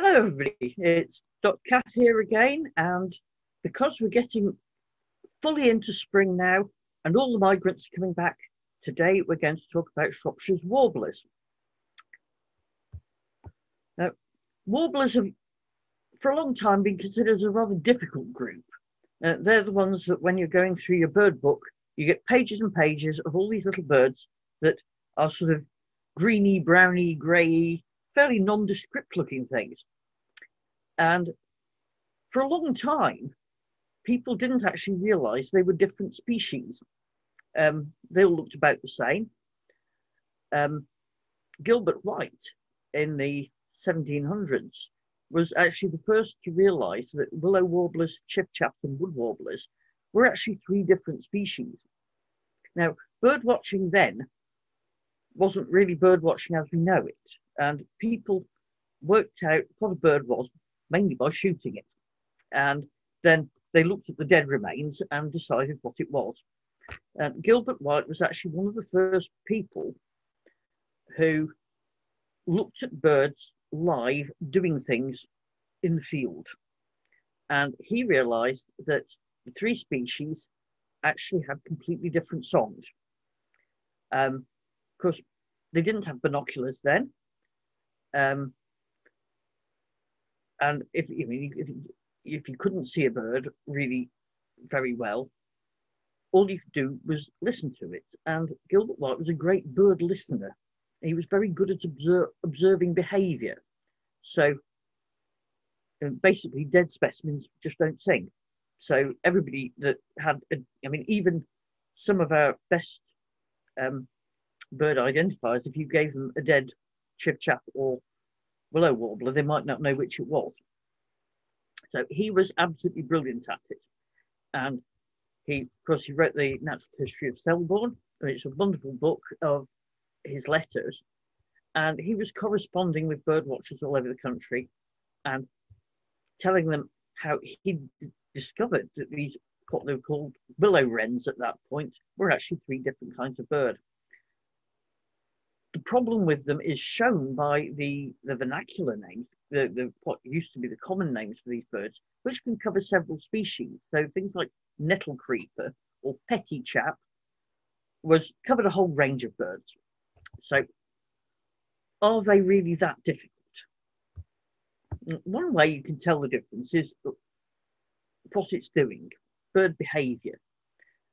Hello, everybody. It's Dr. Cath here again, and because we're getting fully into spring now, and all the migrants are coming back, today we're going to talk about Shropshire's warblers. Now, warblers have, for a long time, been considered a rather difficult group. Uh, they're the ones that, when you're going through your bird book, you get pages and pages of all these little birds that are sort of greeny, browny, grey, fairly nondescript looking things. And for a long time, people didn't actually realize they were different species. Um, they all looked about the same. Um, Gilbert White in the 1700s was actually the first to realize that willow warblers, chiffchaffs, and wood warblers were actually three different species. Now, bird watching then wasn't really bird watching as we know it. And people worked out what a bird was mainly by shooting it. And then they looked at the dead remains and decided what it was. And Gilbert White was actually one of the first people who looked at birds live doing things in the field. And he realized that the three species actually had completely different songs. Um, of course, they didn't have binoculars then. Um, and if I mean if, if you couldn't see a bird really very well, all you could do was listen to it. And Gilbert White was a great bird listener. He was very good at observing behaviour. So basically, dead specimens just don't sing. So everybody that had, a, I mean, even some of our best um, bird identifiers, if you gave them a dead chiffchaff or willow warbler, they might not know which it was. So he was absolutely brilliant at it. And he, of course, he wrote the Natural History of Selborne, and it's a wonderful book of his letters. And he was corresponding with bird watchers all over the country and telling them how he discovered that these, what they were called willow wrens at that point, were actually three different kinds of bird the problem with them is shown by the, the vernacular names, the, the what used to be the common names for these birds, which can cover several species. So things like nettle creeper or petty chap was covered a whole range of birds. So are they really that difficult? Mm, one way you can tell the difference is what it's doing, bird behavior.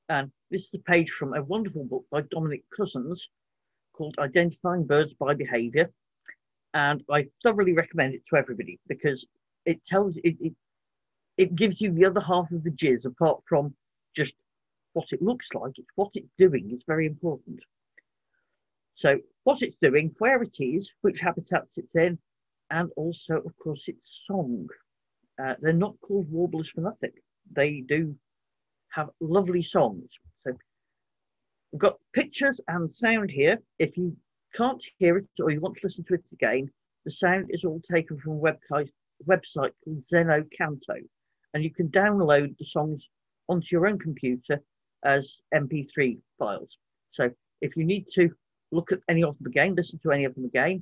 And this is a page from a wonderful book by Dominic Couzens called Identifying Birds by Behavior. And I thoroughly recommend it to everybody because it tells it, it, it gives you the other half of the jizz apart from just what it looks like. It's what it's doing is very important. So what it's doing, where it is, which habitats it's in, and also, of course, its song. Uh, they're not called warblers for nothing. They do have lovely songs. We've got pictures and sound here. If you can't hear it or you want to listen to it again, the sound is all taken from a website, website called Zeno Canto. And you can download the songs onto your own computer as MP3 files. So if you need to look at any of them again, listen to any of them again,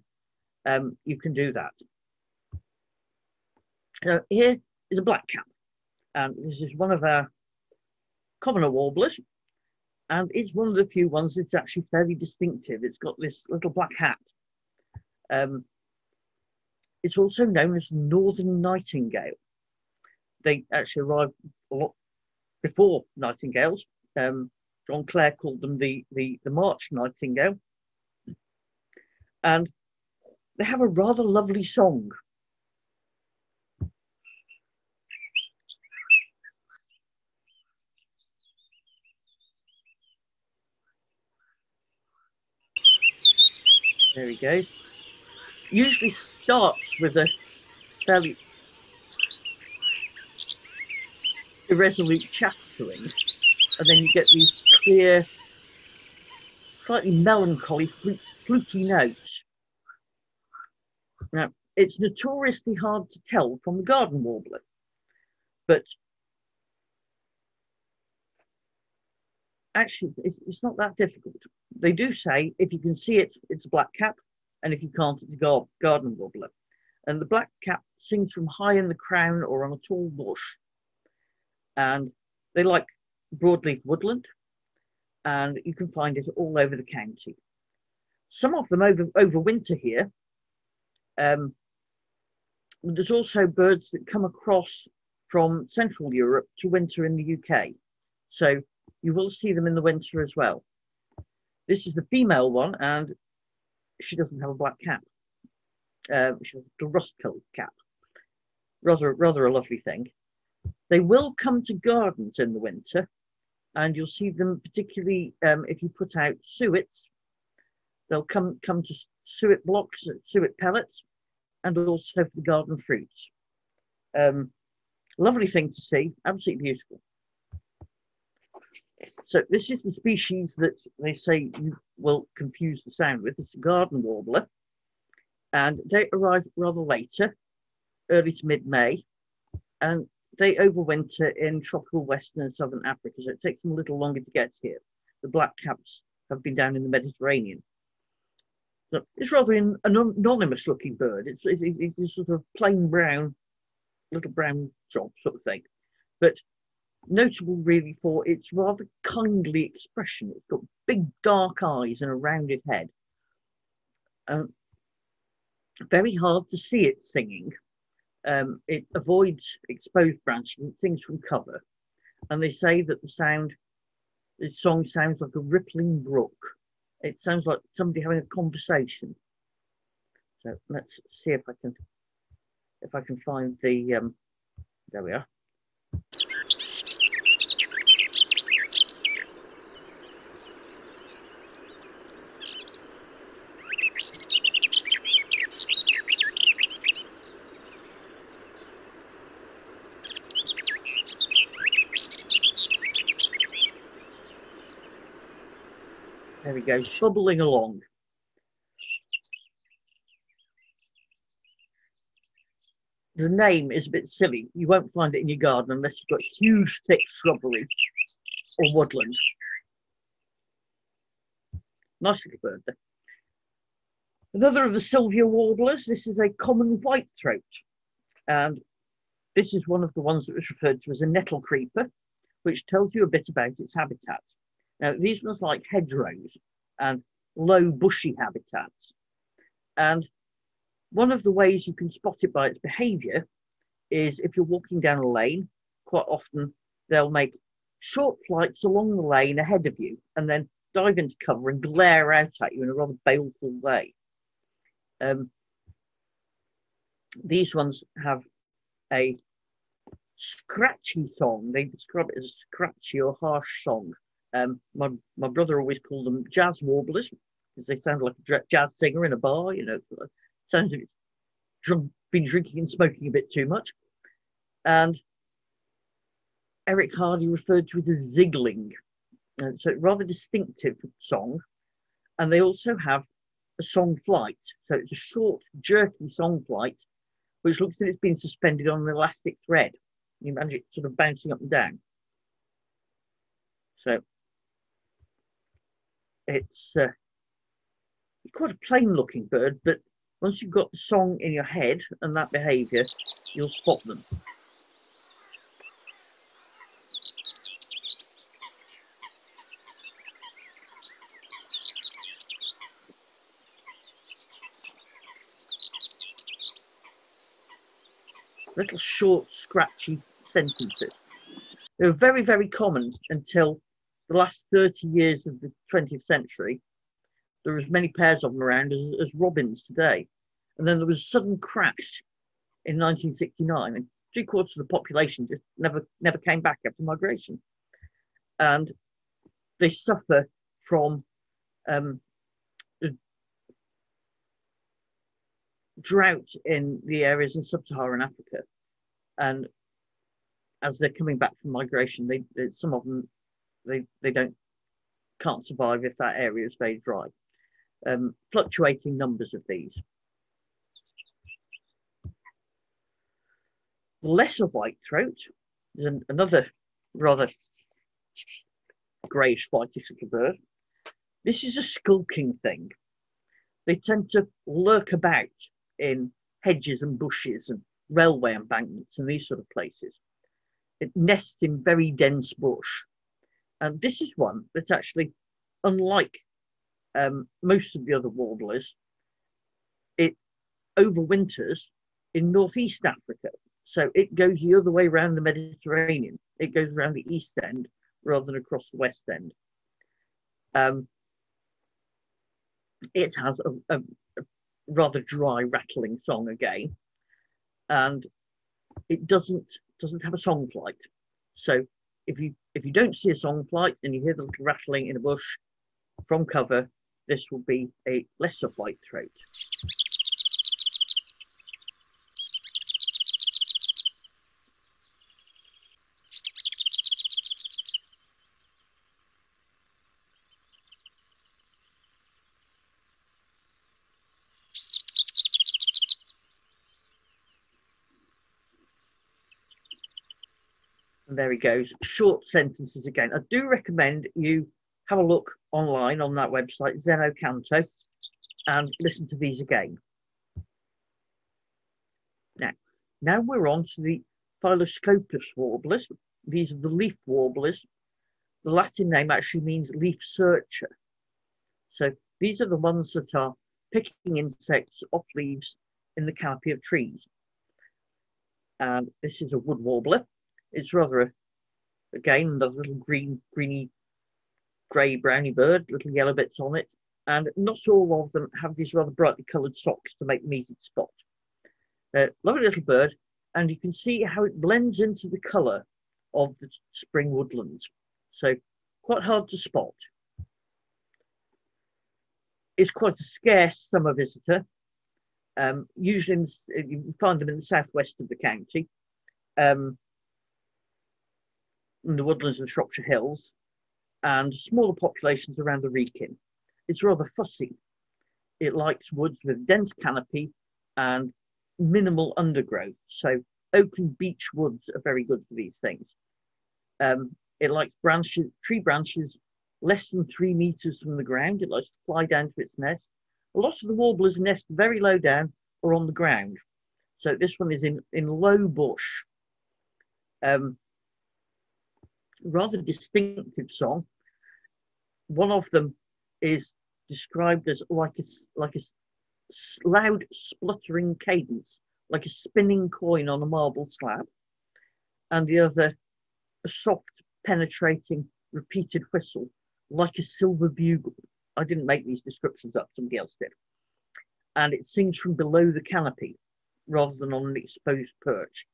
um, you can do that. Now, here is a black cap, and this is one of our commoner warblers and it's one of the few ones that's actually fairly distinctive. It's got this little black hat. Um, it's also known as Northern Nightingale. They actually arrived a lot before nightingales. Um, John Clare called them the, the, the March Nightingale. And they have a rather lovely song. There he goes. Usually starts with a fairly irresolute chattering, and then you get these clear, slightly melancholy, fluty notes. Now, it's notoriously hard to tell from the garden warbler, but actually, it's not that difficult. They do say if you can see it, it's a black cap, and if you can't, it's a garden warbler. And the black cap sings from high in the crown or on a tall bush. And they like broadleaf woodland, and you can find it all over the county. Some of them over overwinter here. Um, there's also birds that come across from Central Europe to winter in the UK. So you will see them in the winter as well. This is the female one, and she doesn't have a black cap. Uh, she has a rust colored cap. Rather, rather a lovely thing. They will come to gardens in the winter, and you'll see them particularly um, if you put out suets. They'll come come to suet blocks, suet pellets, and also for the garden fruits. Um, lovely thing to see, absolutely beautiful. So this is the species that they say you will confuse the sound with. It's a garden warbler, and they arrive rather later, early to mid-May, and they overwinter in tropical western and southern Africa, so it takes them a little longer to get here. The black caps have been down in the Mediterranean. So it's rather an anonymous looking bird. It's, it, it, it's sort of plain brown, little brown job sort of thing, but notable really for its rather kindly expression. It's got big dark eyes and a rounded head. Um, very hard to see it singing. Um, it avoids exposed branches it sings from cover. And they say that the sound, the song sounds like a rippling brook. It sounds like somebody having a conversation. So let's see if I can, if I can find the, um, there we are. There we go, bubbling along. The name is a bit silly. You won't find it in your garden unless you've got huge, thick shrubbery or woodland. Nice little bird there. Another of the Sylvia warblers, this is a common white throat. And this is one of the ones that was referred to as a nettle creeper, which tells you a bit about its habitat. Now, these ones like hedgerows and low bushy habitats. And one of the ways you can spot it by its behavior is if you're walking down a lane, quite often they'll make short flights along the lane ahead of you and then dive into cover and glare out at you in a rather baleful way. Um, these ones have a scratchy song. They describe it as a scratchy or harsh song. Um, my, my brother always called them jazz warblers because they sound like a jazz singer in a bar, you know, sounds like drunk, been drinking and smoking a bit too much. And Eric Hardy referred to it as ziggling. And so rather distinctive song. And they also have a song flight. So it's a short, jerky song flight, which looks like it's been suspended on an elastic thread. You imagine it sort of bouncing up and down. So it's uh, quite a plain looking bird, but once you've got the song in your head and that behaviour, you'll spot them. Little short, scratchy sentences. They were very, very common until the last 30 years of the 20th century, there were as many pairs of them around as, as robins today. And then there was a sudden crash in 1969, and three quarters of the population just never never came back after migration. And they suffer from um, drought in the areas in sub-Saharan Africa. And as they're coming back from migration, they, they some of them they, they don't can't survive if that area is very dry. Um, fluctuating numbers of these. The lesser white throat is an, another rather greyish whitish little bird. This is a skulking thing. They tend to lurk about in hedges and bushes and railway embankments and these sort of places. It nests in very dense bush. And this is one that's actually unlike um, most of the other warblers. It overwinters in northeast Africa. So it goes the other way around the Mediterranean. It goes around the east end rather than across the west end. Um, it has a, a, a rather dry, rattling song again, and it doesn't doesn't have a song flight. So if you if you don't see a song flight and you hear the little rattling in a bush from cover, this will be a lesser white throat. And there he goes, short sentences again. I do recommend you have a look online on that website, Xeno-canto, and listen to these again. Now, now we're on to the Phylloscopus warblers. These are the leaf warblers. The Latin name actually means leaf searcher. So these are the ones that are picking insects off leaves in the canopy of trees. And this is a wood warbler. It's rather a, again, the little green, greeny, grey, browny bird, little yellow bits on it. And not all of them have these rather brightly coloured socks to make them easy to spot. Uh, lovely little bird, and you can see how it blends into the colour of the spring woodlands. So quite hard to spot. It's quite a scarce summer visitor. Um, usually you find them in the southwest of the county. Um, in the woodlands of Shropshire Hills and smaller populations around the Wrekin. It's rather fussy. It likes woods with dense canopy and minimal undergrowth. So and beech woods are very good for these things. Um, it likes branches, tree branches less than three meters from the ground. It likes to fly down to its nest. A lot of the warblers nest very low down or on the ground. So this one is in, in low bush. Um, rather distinctive song. One of them is described as like a, like a loud spluttering cadence, like a spinning coin on a marble slab. And the other, a soft, penetrating, repeated whistle, like a silver bugle. I didn't make these descriptions up, somebody else did. And it sings from below the canopy rather than on an exposed perch.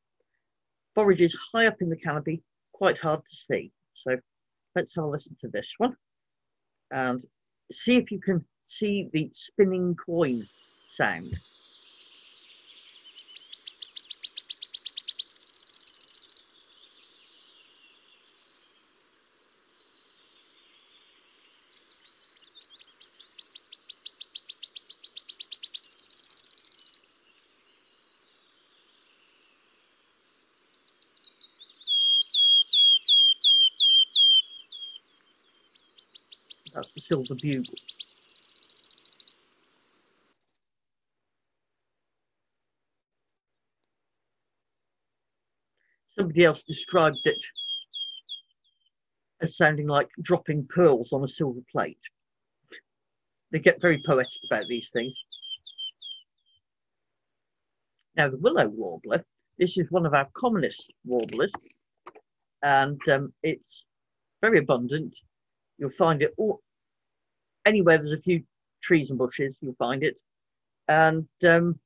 Forages high up in the canopy quite hard to see. So let's have a listen to this one and see if you can see the spinning coin sound. That's the silver bugle. Somebody else described it as sounding like dropping pearls on a silver plate. They get very poetic about these things. Now, the willow warbler, this is one of our commonest warblers, and um, it's very abundant You'll find it all, anywhere there's a few trees and bushes, you'll find it. And um,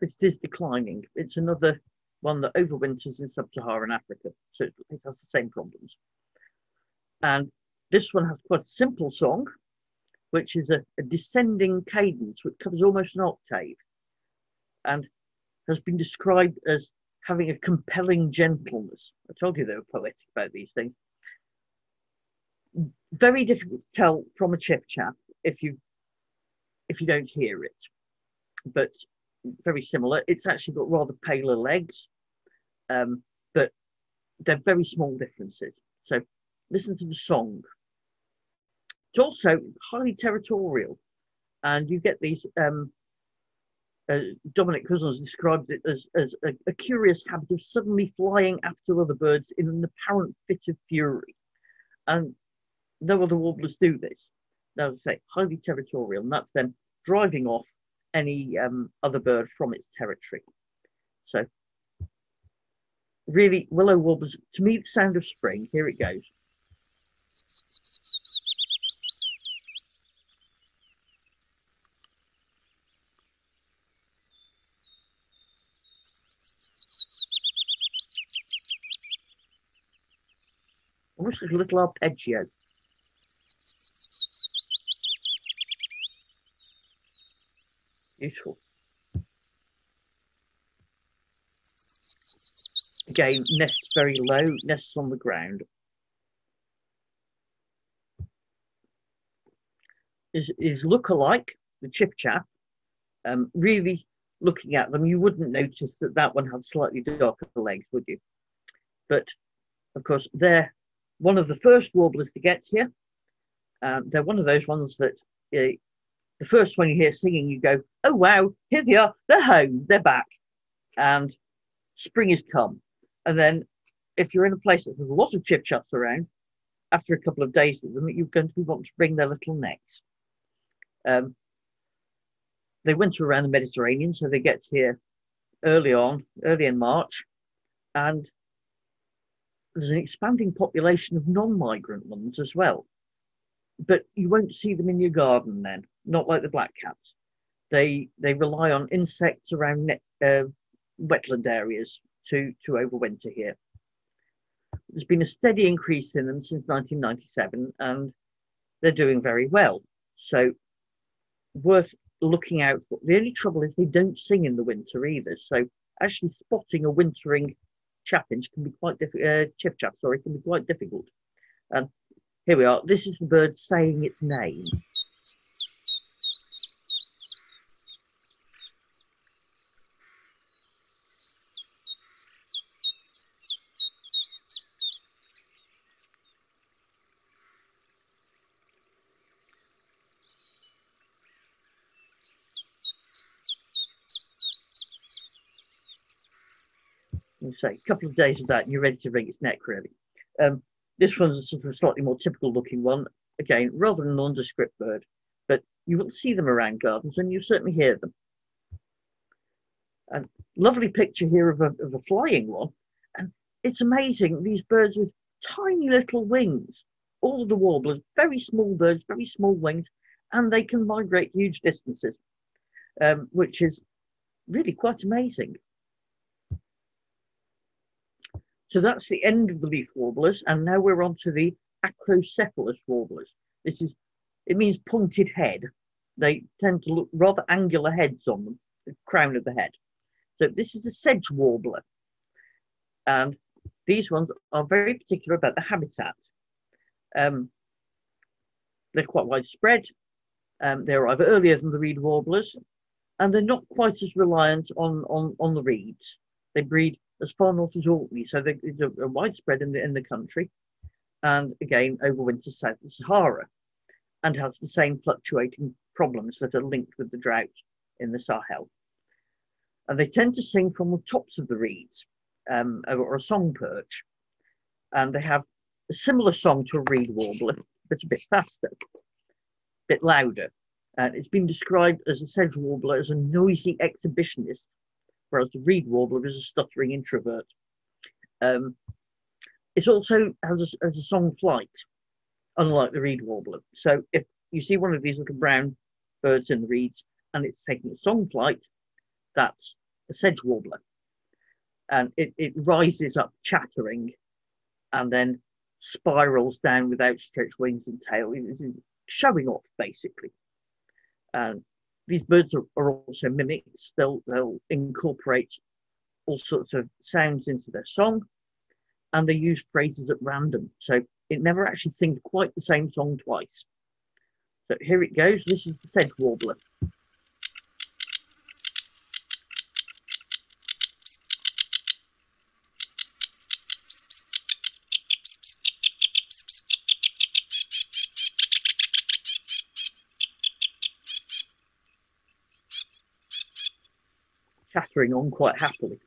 it is declining. It's another one that overwinters in sub-Saharan Africa. So it, has the same problems. And this one has quite a simple song, which is a, a, descending cadence, which covers almost an octave, and has been described as having a compelling gentleness. I told you they were poetic about these things very difficult to tell from a chiffchaff if you if you don't hear it, but very similar. It's actually got rather paler legs, um, but they're very small differences. So listen to the song. It's also highly territorial, and you get these um, uh, Dominic Couzens described it as, as a, a, curious habit of suddenly flying after other birds in an apparent fit of fury. And no other warblers do this. Now, say, highly territorial, and that's them driving off any um, other bird from its territory. So, really, willow warblers, to me, the sound of spring, here it goes. Almost like a little arpeggio. Beautiful. Again, nests very low, nests on the ground. Is, is look-alike, the chipchap, um, really looking at them, you wouldn't notice that that one had slightly darker legs, would you? But of course, they're one of the first warblers to get here. Um, they're one of those ones that uh, the first one you hear singing, you go, oh wow, here they are, they're home, they're back. And spring has come. And then if you're in a place that has a lot of chipchaps around, after a couple of days with them, you're going to want to bring their little necks. Um, they winter around the Mediterranean, so they get here early on, early in March, and there's an expanding population of non-migrant ones as well. But you won't see them in your garden then, not like the black caps. They they rely on insects around net, uh, wetland areas to to overwinter here. There's been a steady increase in them since 1997, and they're doing very well. So worth looking out for. The only trouble is they don't sing in the winter either. So actually spotting a wintering chaffinch can be quite difficult, uh, chiffchaff, sorry, can be quite difficult. And here we are. This is the bird saying its name. Say a couple of days of that and you're ready to wring its neck really. Um, this one's a sort of slightly more typical looking one. Again, rather a nondescript bird, but you will see them around gardens and you certainly hear them. And lovely picture here of a, of a flying one. And it's amazing, these birds with tiny little wings. All the warblers, very small birds, very small wings, and they can migrate huge distances, um, which is really quite amazing. So that's the end of the leaf warblers, and now we're on to the acrocephalus warblers. This is, it means pointed head. They tend to look rather angular heads on them, the crown of the head. So this is a sedge warbler. And these ones are very particular about the habitat. Um, they're quite widespread. Um, they arrive earlier than the reed warblers, and they're not quite as reliant on, on, on the reeds. They breed as far north as Orkney, so a, a widespread in the in the country, and again overwinters south of Sahara, and has the same fluctuating problems that are linked with the drought in the Sahel. And they tend to sing from the tops of the reeds, um, or a song perch, and they have a similar song to a reed warbler, but a bit faster, a bit louder. And it's been described as a sedge warbler as a noisy exhibitionist whereas the reed warbler is a stuttering introvert. Um, it also has a, has a song flight, unlike the reed warbler. So if you see one of these little brown birds in the reeds and it's taking a song flight, that's a sedge warbler. And it, it rises up chattering and then spirals down with outstretched wings and tail, showing off basically. And these birds are, also mimics. They'll, they'll incorporate all sorts of sounds into their song and they use phrases at random. So it never actually sings quite the same song twice. So here it goes. This is the sedge warbler. Chattering on quite happily.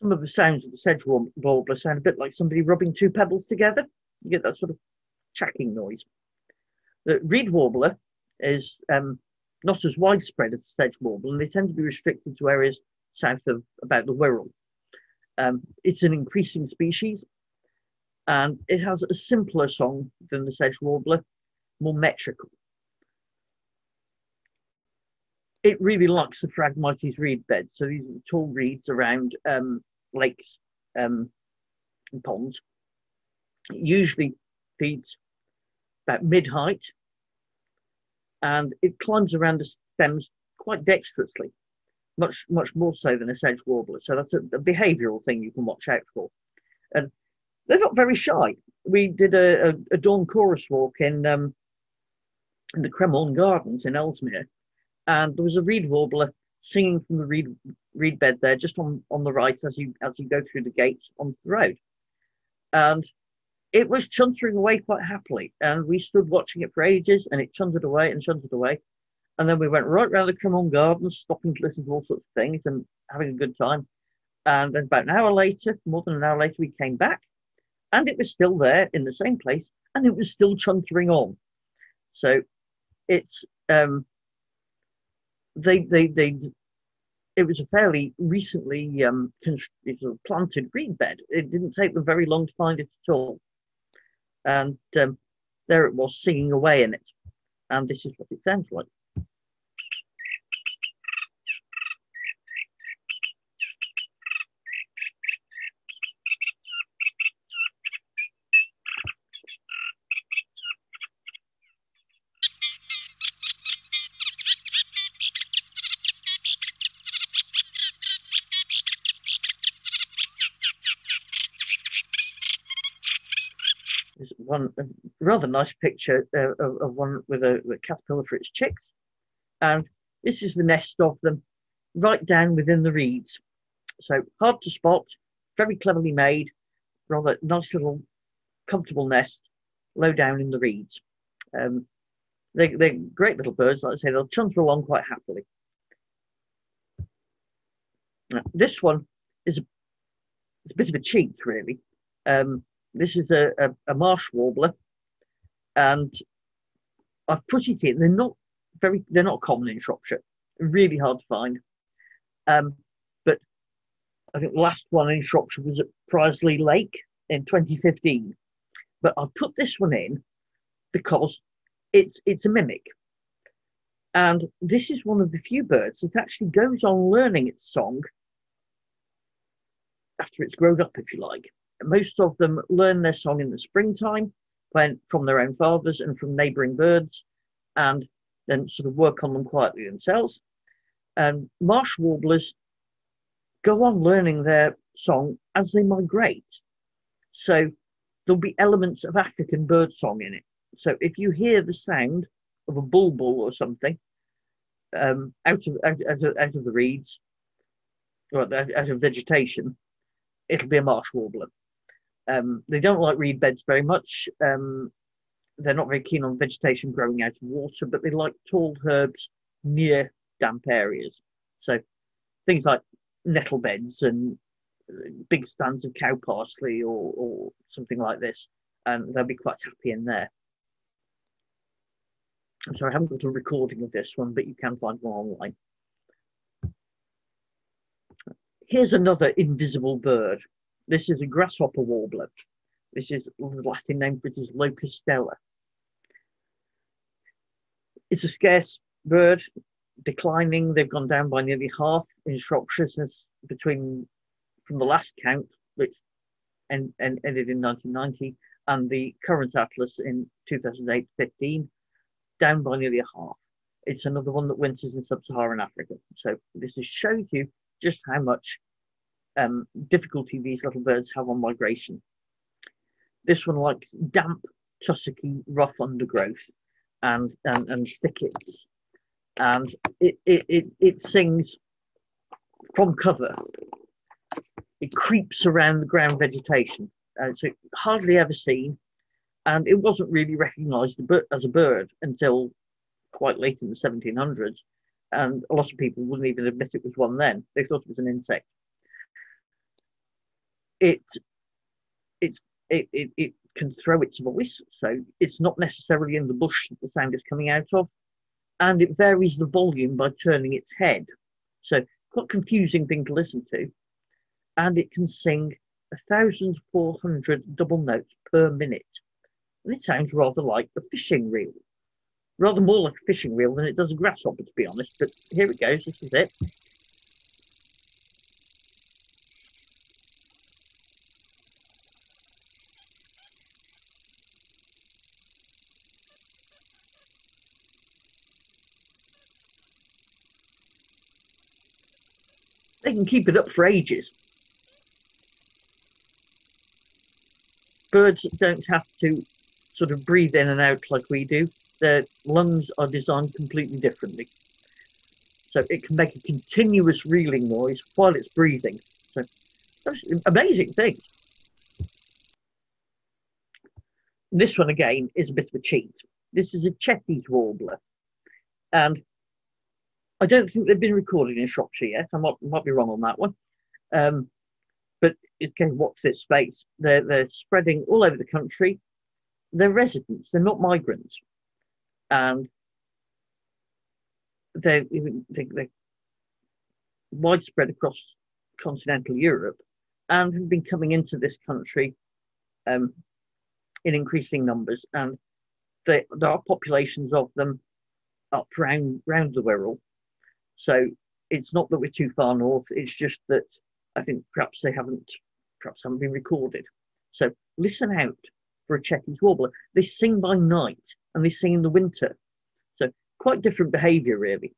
Some of the sounds of the sedge warbler sound a bit like somebody rubbing two pebbles together. You get that sort of chacking noise. The reed warbler is um, not as widespread as the sedge warbler, and they tend to be restricted to areas south of about the Wirral. Um, it's an increasing species, and it has a simpler song than the sedge warbler, more metrical. It really likes the Phragmites reed bed, so these are tall reeds around um, lakes um, and ponds. It usually feeds about mid-height, and it climbs around the stems quite dexterously much much more so than a sedge warbler. So that's a, a behavioural thing you can watch out for. And they're not very shy. We did a, a, a dawn chorus walk in um, in the Cremorne Gardens in Ellesmere, and there was a reed warbler singing from the reed reed bed there, just on on the right as you as you go through the gates onto the road, and it was chuntering away quite happily. And we stood watching it for ages, and it chunted away and chunted away. And then we went right around the Cremorne Gardens, stopping to listen to all sorts of things and having a good time. And then about an hour later, more than an hour later, we came back and it was still there in the same place and it was still chuntering on. So it's, um, they, they, they, it was a fairly recently um, planted reed bed. It didn't take them very long to find it at all. And um, there it was singing away in it. And this is what it sounds like. One rather nice picture uh, of, of, one with a, with a caterpillar for its chicks. And this is the nest of them right down within the reeds. So hard to spot, very cleverly made, rather nice little comfortable nest low down in the reeds. Um, they, they're great little birds, like I say, they'll chunter along quite happily. Now, this one is a, a bit of a cheat, really. Um, this is a, a, a marsh warbler, and I've put it in. They're not very, they're not common in Shropshire. Really hard to find. Um, but I think the last one in Shropshire was at Priorslee Lake in 2015. But I've put this one in because it's it's a mimic. And this is one of the few birds that actually goes on learning its song after it's grown up, if you like most of them learn their song in the springtime when, from their own fathers and from neighboring birds, and then sort of work on them quietly themselves. And marsh warblers go on learning their song as they migrate. So there'll be elements of African bird song in it. So if you hear the sound of a bulbul or something um, out, of, out, out, of, out of the reeds, or out of vegetation, it'll be a marsh warbler. Um, they don't like reed beds very much. Um, they're not very keen on vegetation growing out of water, but they like tall herbs near damp areas. So things like nettle beds and big stands of cow parsley or, or something like this, and they'll be quite happy in there. Sorry, I haven't got a recording of this one, but you can find one online. Here's another invisible bird. This is a grasshopper warbler. This is the Latin name for it is Locustella. It's a scarce bird, declining. They've gone down by nearly half in Shropshire since between from the last count, which end, end, ended in 1990, and the current atlas in 2008-15, down by nearly a half. It's another one that winters in sub-Saharan Africa. So this is shows you just how much um, difficulty these little birds have on migration. This one likes damp, tussocky, rough undergrowth and, and, and thickets. And it, it, it, it sings from cover. It creeps around the ground vegetation. uh, so hardly ever seen, and it wasn't really recognised as a bird until quite late in the 1700s, and a lot of people wouldn't even admit it was one then. They thought it was an insect. It, it's, it, it, it can throw its voice, so it's not necessarily in the bush that the sound is coming out of, and it varies the volume by turning its head. So quite confusing thing to listen to. And it can sing 1,400 double notes per minute. And it sounds rather like a fishing reel. Rather more like a fishing reel than it does a grasshopper, to be honest. But here it goes, this is it. They can keep it up for ages. Birds don't have to sort of breathe in and out like we do. Their lungs are designed completely differently. So it can make a continuous reeling noise while it's breathing. So that's amazing thing. This one again is a bit of a cheat. This is a Cetti's warbler. And I don't think they've been recorded in Shropshire yet. I might, might be wrong on that one. Um, but it's going to watch this space. They're, they're spreading all over the country. They're residents, they're not migrants. And they're, they're widespread across continental Europe and have been coming into this country um, in increasing numbers. And there are populations of them up round, round the Wirral so it's not that we're too far north. It's just that I think perhaps they haven't, perhaps haven't been recorded. So listen out for a Cetti's warbler. They sing by night and they sing in the winter. So quite different behaviour really.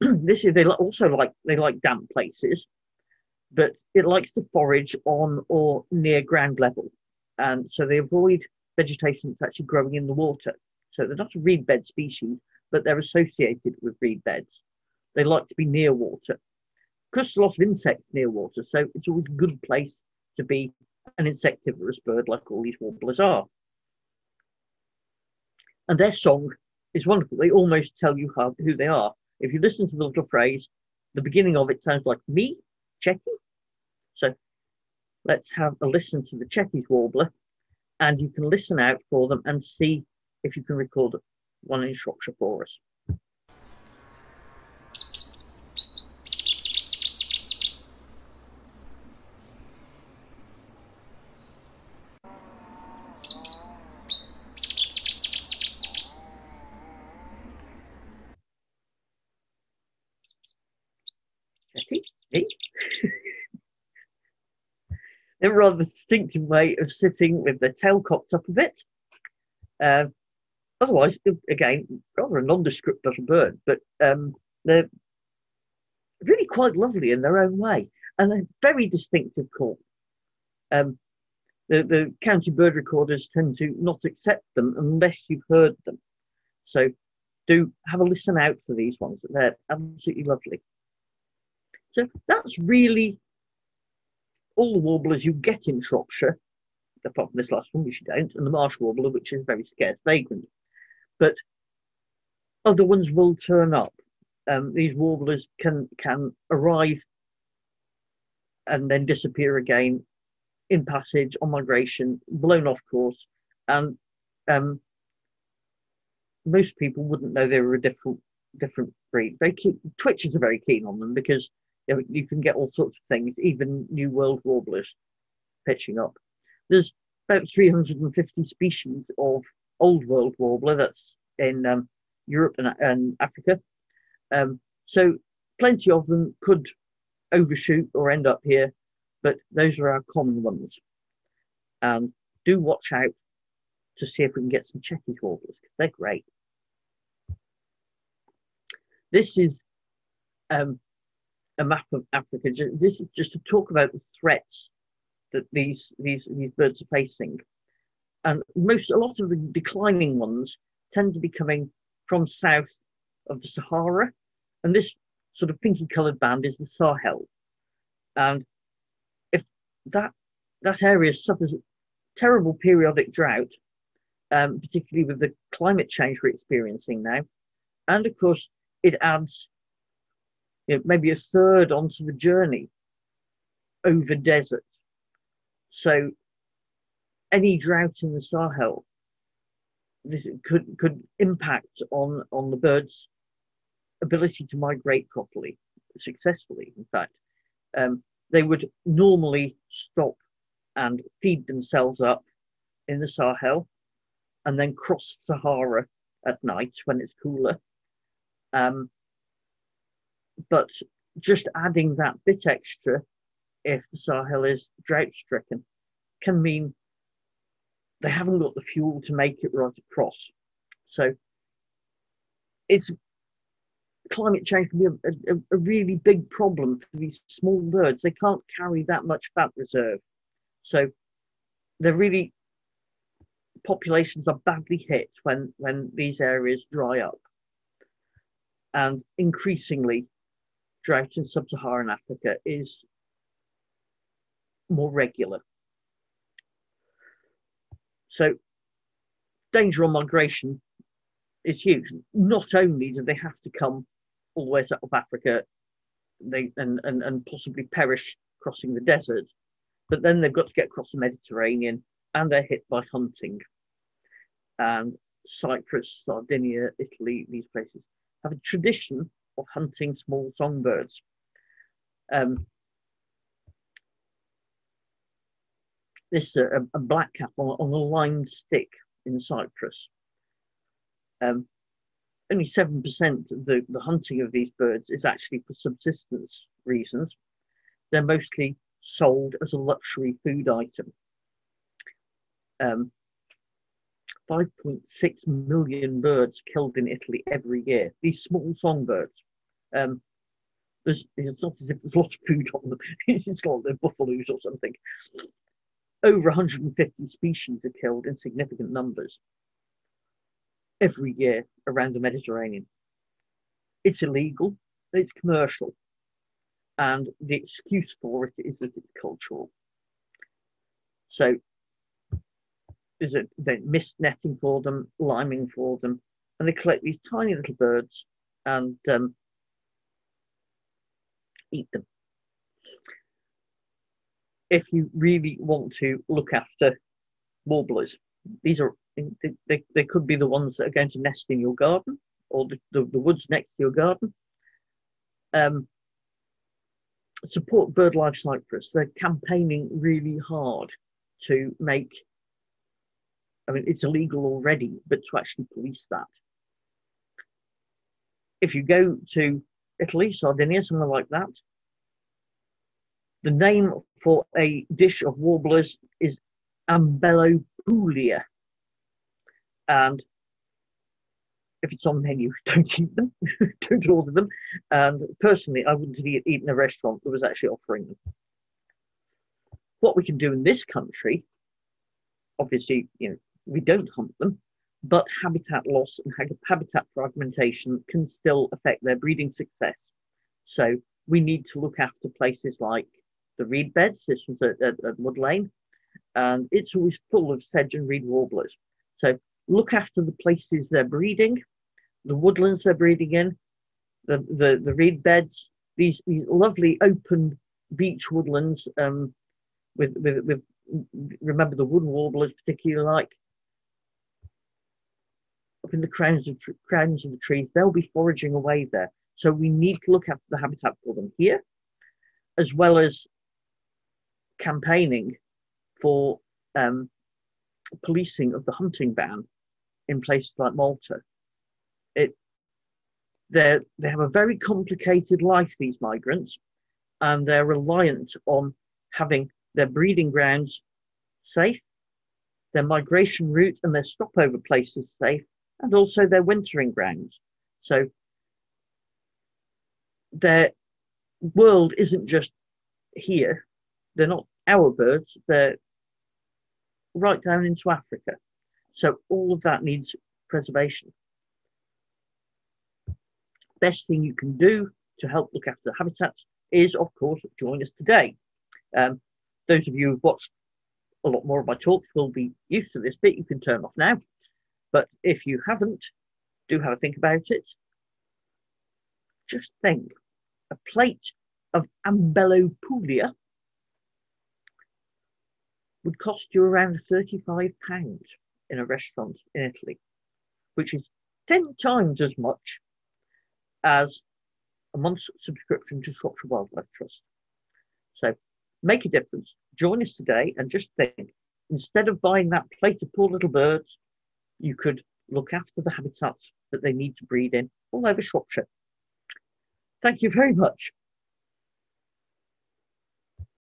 this is they also like they like damp places, but it likes to forage on or near ground level, and so they avoid vegetation that's actually growing in the water. So they're not a reed bed species, but they're associated with reed beds. They like to be near water. Because a lot of insects near water, so it's always a good place to be an insectivorous bird like all these warblers are. And their song is wonderful. They almost tell you how, who they are. If you listen to the little phrase, the beginning of it sounds like me, Cetty. So let's have a listen to the Cetti's warbler and you can listen out for them and see if you can record one in Shropshire for us. a rather distinctive way of sitting with the tail cocked up a bit. Uh, otherwise, again, rather a nondescript little bird, but um, they're really quite lovely in their own way and a very distinctive call. Um, the, the county bird recorders tend to not accept them unless you've heard them. So do have a listen out for these ones. They're absolutely lovely. So that's really all the warblers you get in Shropshire, apart from this last one, which you don't, and the marsh warbler, which is very scarce vagrant. But other ones will turn up. Um, these warblers can can arrive and then disappear again in passage on migration, blown off course, and um, most people wouldn't know they were a different different breed. They keep twitchers are very keen on them because you can get all sorts of things, even New World warblers pitching up. There's about 350 species of Old World warbler that's in um, Europe and, and Africa. Um, so plenty of them could overshoot or end up here, but those are our common ones. And do watch out to see if we can get some Cetti's warblers. They're great. This is um, a map of Africa. This is just to talk about the threats that these these these birds are facing, and most a lot of the declining ones tend to be coming from south of the Sahara, and this sort of pinky coloured band is the Sahel, and if that that area suffers terrible periodic drought, um, particularly with the climate change we're experiencing now. And of course, it adds you know, maybe a third onto the journey over desert. So any drought in the Sahel this could could impact on on the birds' ability to migrate properly, successfully. In fact, um, they would normally stop and feed themselves up in the Sahel, and then cross Sahara at night when it's cooler. Um, but just adding that bit extra, if the Sahel is drought stricken, can mean they haven't got the fuel to make it right across. So it's climate change can be a, a, a, really big problem for these small birds. They can't carry that much fat reserve. So they're really populations are badly hit when when these areas dry up. And increasingly drought in sub-Saharan Africa is more regular. So danger on migration is huge. Not only do they have to come all the way to South Africa they, and, and, and possibly perish crossing the desert, but then they've got to get across the Mediterranean and they're hit by hunting. And Cyprus, Sardinia, Italy, these places have a tradition of hunting small songbirds. Um, this uh, a, blackcap on, on, a lined stick in Cyprus. Um, only 7% of the, the hunting of these birds is actually for subsistence reasons. They're mostly sold as a luxury food item. Um, 5.6 million birds killed in Italy every year. These small songbirds. Um, there's, it's not as if there's lots of food on them. it's like they're buffaloes or something over 150 species are killed in significant numbers every year around the Mediterranean. It's illegal, it's commercial, and the excuse for it is that it's cultural. So is it they mist netting for them, liming for them, and they collect these tiny little birds and um, eat them if you really want to look after warblers, these are they, they, they could be the ones that are going to nest in your garden or the, the, the woods next to your garden. Um, support BirdLife Cyprus. They're campaigning really hard to make, I mean, it's illegal already, but to actually police that. If you go to Italy, Sardinia, somewhere like that, the name for a dish of warblers is ambelopoulia. And if it's on the menu, don't eat them, don't order them. And personally, I wouldn't have eaten a restaurant that was actually offering them. What we can do in this country, obviously, you know, we don't hunt them, but habitat loss and habitat fragmentation can still affect their breeding success. So we need to look after places like the reed beds. This was at, at, at Wood Lane, and it's always full of sedge and reed warblers. So look after the places they're breeding, the woodlands they're breeding in, the, the, the reed beds, these, these lovely open beech woodlands um, with, with, with, remember the wood warblers particularly like up in the crowns of, crowns of the trees, they'll be foraging away there. So we need to look after the habitat for them here, as well as campaigning for um, policing of the hunting ban in places like Malta. It they they have a very complicated life these migrants, and they're reliant on having their breeding grounds safe, their migration route and their stopover places safe, and also their wintering grounds. So their world isn't just here. They're not our birds, they're right down into Africa. So all of that needs preservation. Best thing you can do to help look after the habitats is, of course, join us today. Um, those of you who've watched a lot more of my talks will be used to this bit, you can turn off now. But if you haven't, do have a think about it. Just think a plate of Ambelopoulia would cost you around £35 in a restaurant in Italy, which is 10 times as much as a month's subscription to Shropshire Wildlife Trust. So make a difference. Join us today and just think instead of buying that plate of poor little birds, you could look after the habitats that they need to breed in all over Shropshire. Thank you very much.